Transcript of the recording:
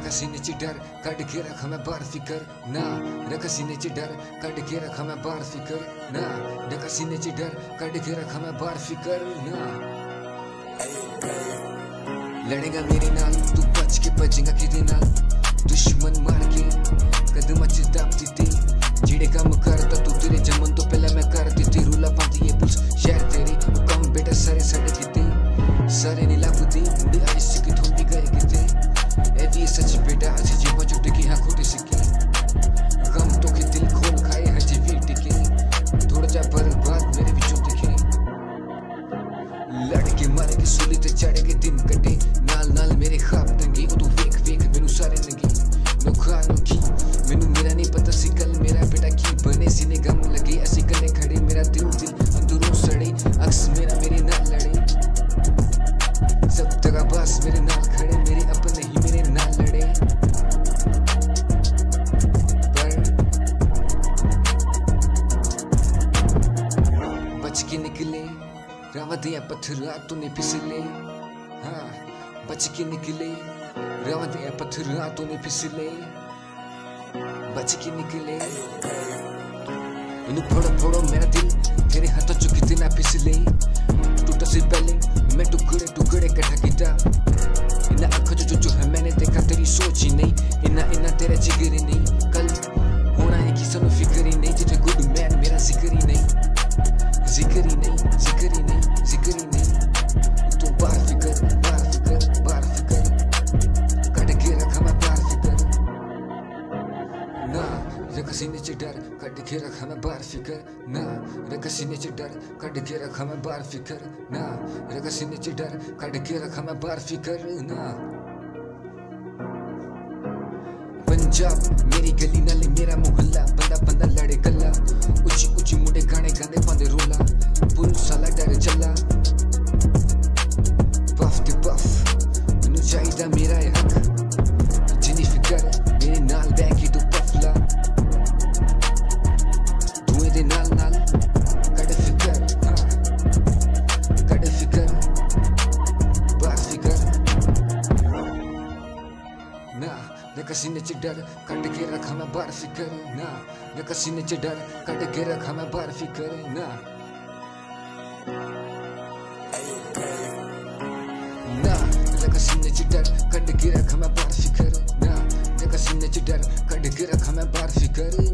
ना सीने कट के रख हमें बार फिकर। ना सीने कट के रख बार फिकर। ना सीने कट के रख बार फिकर। ना। लड़ेगा मेरे नाल, तू बच के बचेगा नाल? दुश्मन मार के, कदम च दब दिते। काम करता तू तेरे जमन तो पहले मैं कर रूला पाती है पुलिस, शहर बेटा सारे सारे लड़के चढ़ के दिन कटे। नाल नाल मेरे खाब नाल रावतिया पत्थर तूने फिसले। हाँ बच के निकले। रावतिया पत्थर तूने फिसले। बच के निकले। इन्हें फोड़ो फोड़ो मेरा दिल। ना रख सीने च डर, कट के रखा मैं बार फिकर, ना रख सीने च डर, कट के रखा मैं बार फिकर, ना रख सीने च डर, कट के रखा मैं बार फिकर, ना। पंजाब मेरी गली नाले, मेरा मोहल्ला ना न सीने च डर, कट के रखा मैं बर्फ़ कर ना न सीने च डर, कट के रखा मैं बार कर ना। ना न सीने च कट के रखा मैं बार फिकर, ना न सीने च कट के रखा मैं बार फिकर ना